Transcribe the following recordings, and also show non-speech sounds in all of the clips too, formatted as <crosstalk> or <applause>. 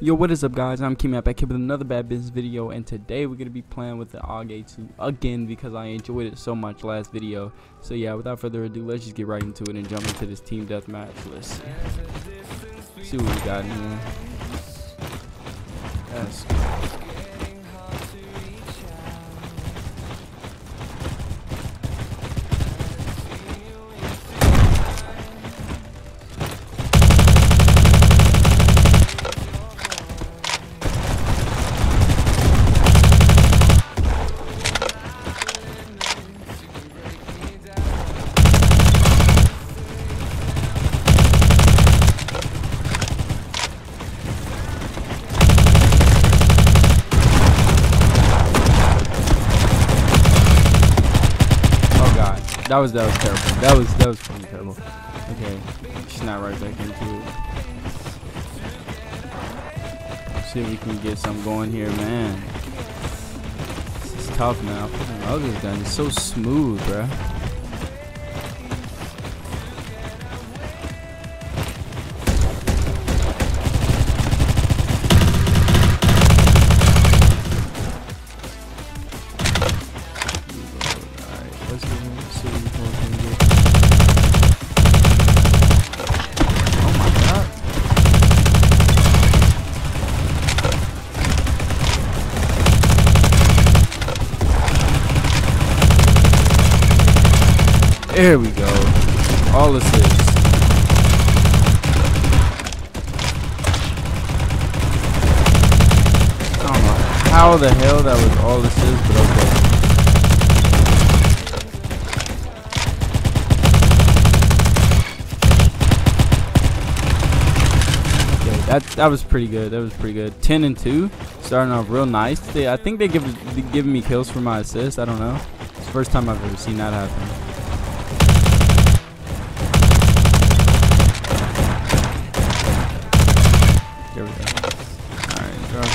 Yo, what is up guys? I'm Kimmy back here with another bad business video and today we're going to be playing with the AUG 2 again because I enjoyed it so much last video. So yeah, without further ado, let's just get right into it and jump into this team deathmatch. Let's see. see what we got in here. Yes. That was that was terrible. That was that was fucking terrible. Okay, she's not right back into it. See if we can get some going here, man. This is tough, man. I love this gun. It's so smooth, bruh. How the hell that was all assists, but okay. Okay, that that was pretty good. That was pretty good. Ten and two, starting off real nice. They, I think they give they giving me kills for my assist. I don't know. It's the first time I've ever seen that happen.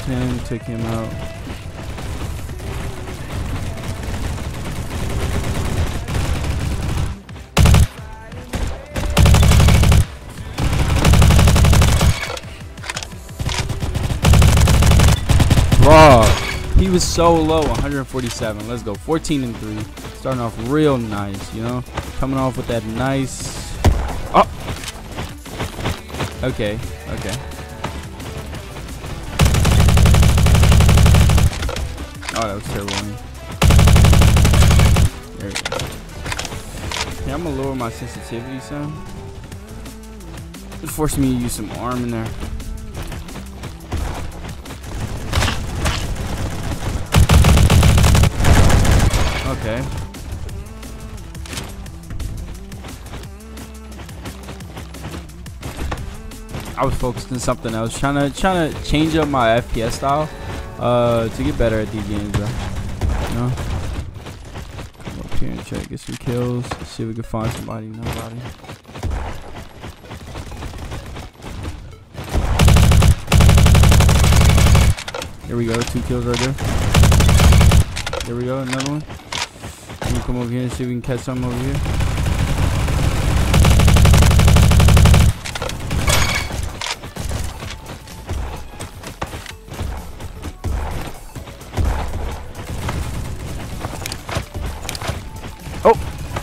Him, took him out. He was so low, 147. Let's go, 14 and 3. Starting off real nice, you know? Coming off with that nice. Oh! Okay, okay. That was terrible. There we go. Yeah, I'm gonna lower my sensitivity some. It forced me to use some arm in there. Okay. I was focused on something else, trying to trying to change up my FPS style, uh, to get better at these games, bro. You know. Come up here and try to get some kills. See if we can find somebody. Nobody. Here we go. Two kills right there. There we go. Another one. Can we come over here and see if we can catch some over here?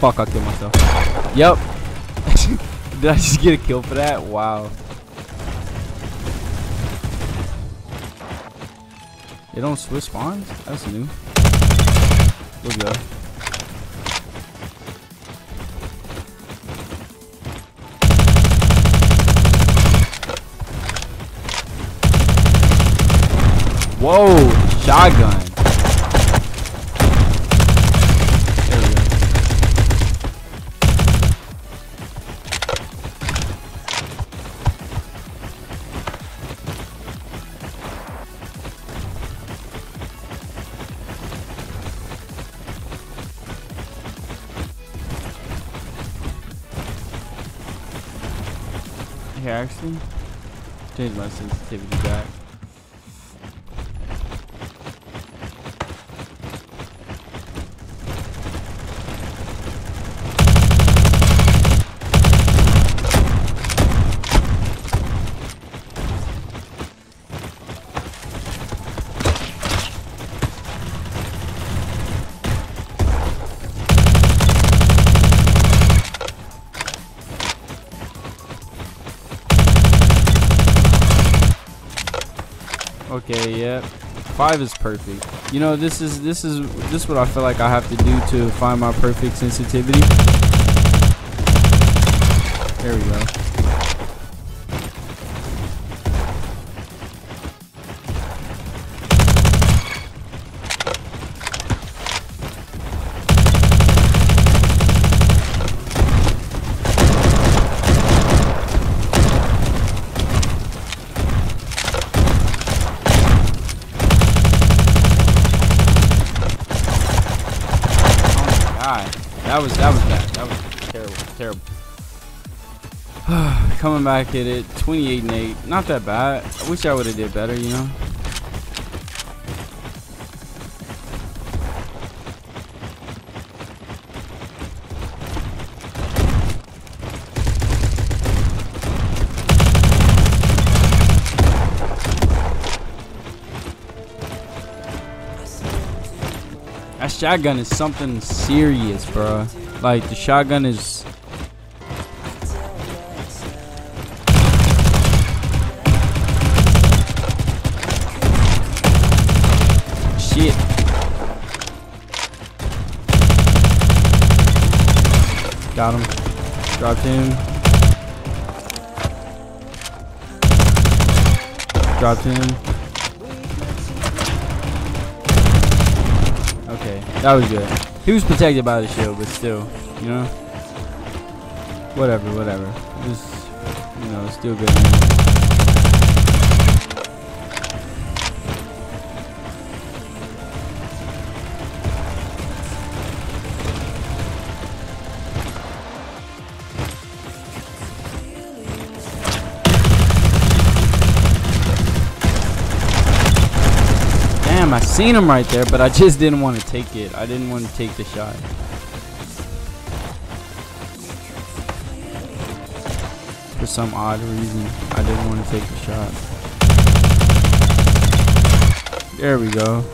Fuck! I killed myself. Yep. <laughs> Did I just get a kill for that? Wow. They don't switch spawns? That's new. We'll go. Whoa, shotgun. Here, actually, change my sensitivity back. Okay, yep. Five is perfect. You know, this is this is this is what I feel like I have to do to find my perfect sensitivity. There we go. Coming back at it, 28 and 8. Not that bad. I wish I would have did better, you know. That shotgun is something serious, bro. Like the shotgun is. Got him. Dropped him. Dropped him. Okay, that was good. He was protected by the shield, but still, you know. Whatever, whatever. Just, you know, still good. Seen him right there, but I just didn't want to take it. I didn't want to take the shot. For some odd reason, I didn't want to take the shot. There we go.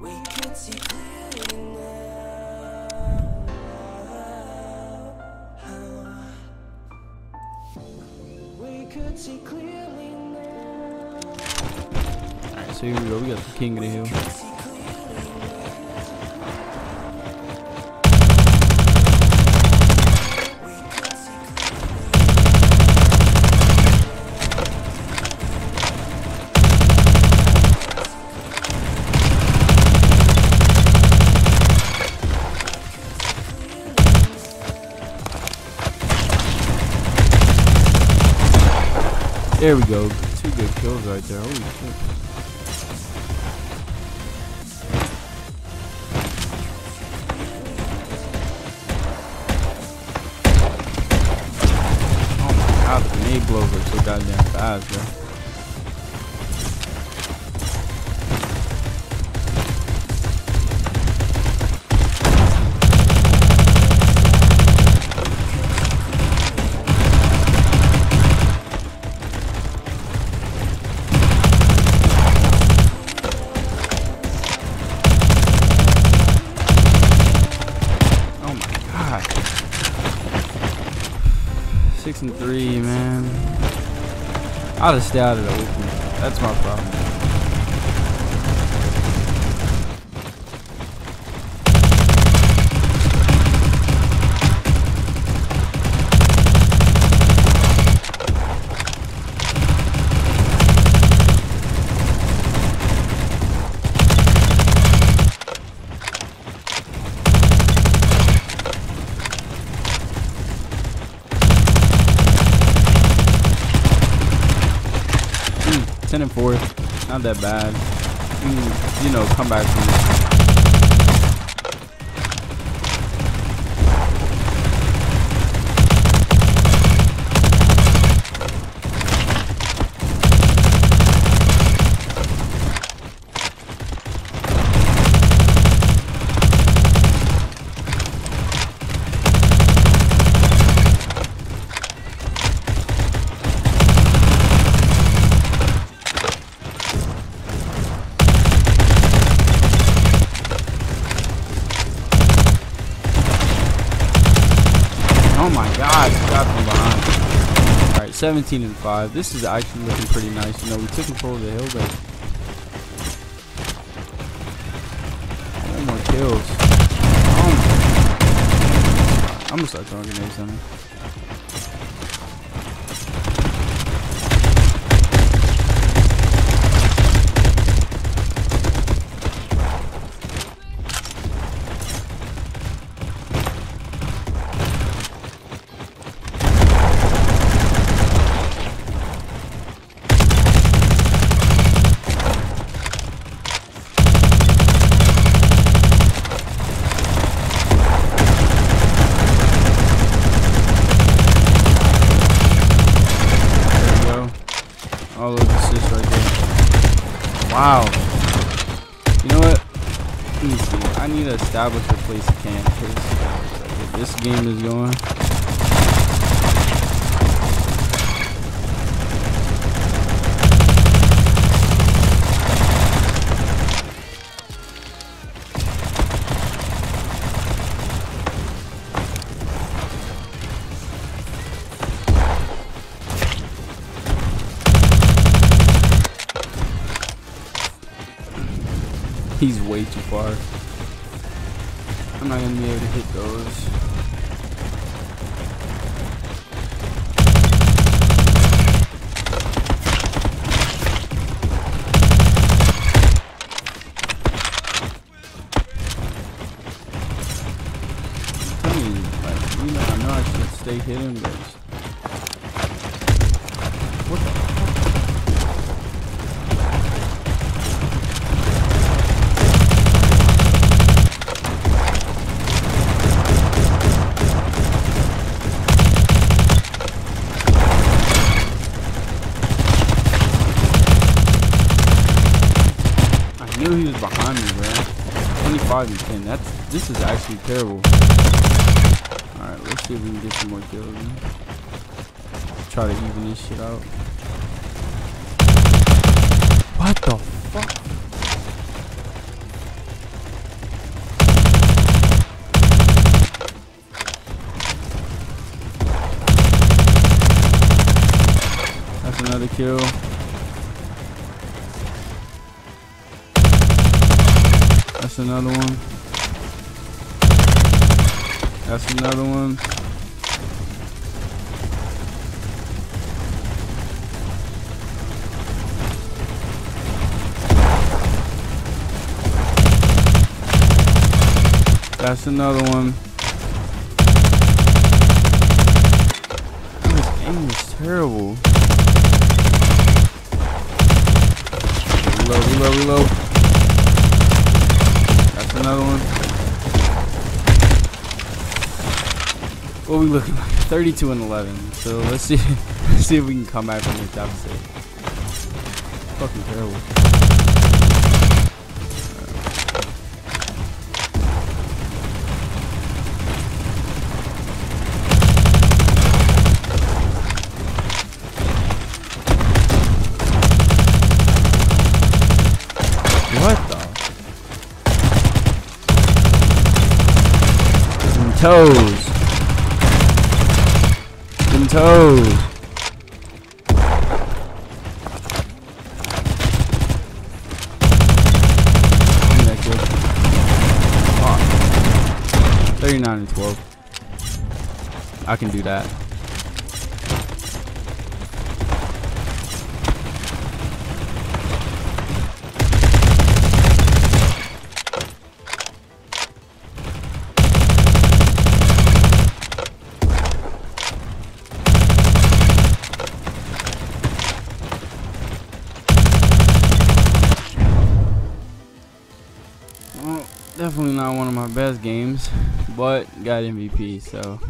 We could see clearly now. We could see clearly now. Alright, so here we go. We got the king of the hill. There we go. Two good kills right there. Holy shit. Oh my god, the grenade blows are so goddamn fast, bro. I'll just stay out of the. That's my problem. Mm, Ten and four, not that bad. Mm, you know, come back from this. god, shot from behind. Alright, 17 and 5. This is actually looking pretty nice. You know, we took control of the hill, but one more kills. Oh I'm gonna start throwing grenades on him. There we go. All those assists right there. Wow. You know what? I need to establish a place to camp because this game is going. He's way too far. I'm not gonna be able to hit those. Telling you, like, you know, I know I should stay hidden, but it's- what the fuck? I knew he was behind me, bro. 25 and 10. That's this is actually terrible. Alright, let's see if we can get some more kills. Man. Try to even this shit out. What the fuck? That's another kill. That's another one. That's another one. That's another one. This aim is terrible. Reload, reload, reload. That's another one. What we looking like? 32 and 11. So let's see, let's <laughs> see if we can come back from this deficit. Fucking terrible. What the? Them toes. Toes. Ah. 39 and 12. I can do that. Best games, but got MVP, so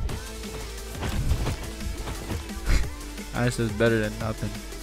that's just better than nothing.